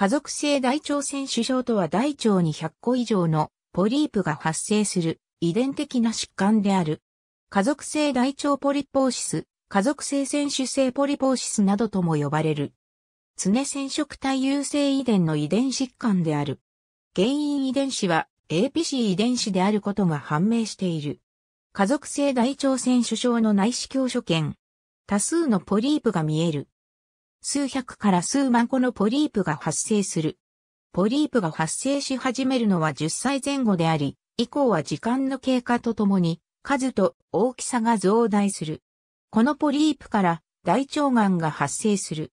家族性大腸腺腫症とは大腸に100個以上のポリープが発生する遺伝的な疾患である。家族性大腸ポリポーシス、家族性腺腫性ポリポーシスなどとも呼ばれる。常染色体優性遺伝の遺伝疾患である。原因遺伝子は APC 遺伝子であることが判明している。家族性大腸腺腫症の内視鏡所見。多数のポリープが見える。数百から数万個のポリープが発生する。ポリープが発生し始めるのは10歳前後であり、以降は時間の経過とともに数と大きさが増大する。このポリープから大腸がんが発生する。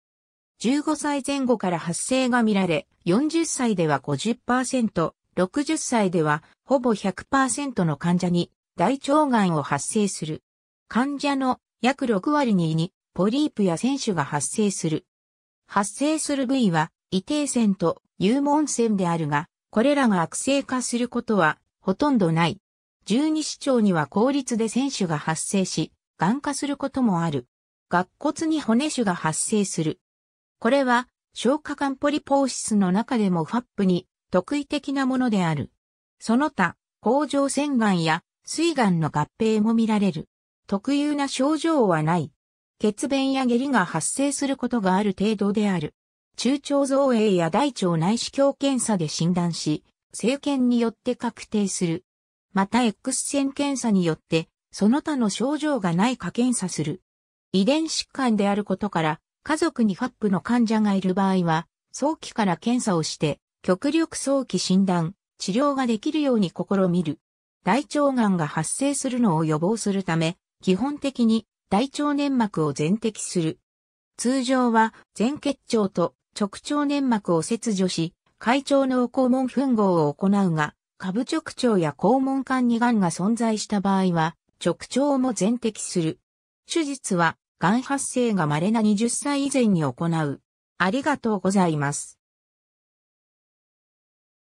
15歳前後から発生が見られ、40歳では50%、60歳ではほぼ100%の患者に大腸がんを発生する。患者の約6割ににポリープや腺腫が発生する。発生する部位は、異定線と幽門線であるが、これらが悪性化することはほとんどない。十二指腸には効率で腺腫が発生し、癌化することもある。顎骨に骨腫が発生する。これは消化管ポリポーシスの中でもファップに特異的なものである。その他、甲状腺癌や膵癌の合併も見られる。特有な症状はない。血便や下痢が発生することがある程度である。中腸造影や大腸内視鏡検査で診断し、生検によって確定する。また X 線検査によって、その他の症状がないか検査する。遺伝疾患であることから、家族にファップの患者がいる場合は、早期から検査をして、極力早期診断、治療ができるように試みる。大腸がんが発生するのを予防するため、基本的に大腸粘膜を全摘する。通常は全結腸と直腸粘膜を切除し、会腸の肛門吻合を行うが、下部直腸や肛門管に癌が存在した場合は、直腸も全摘する。手術は、癌発生が稀な20歳以前に行う。ありがとうございます。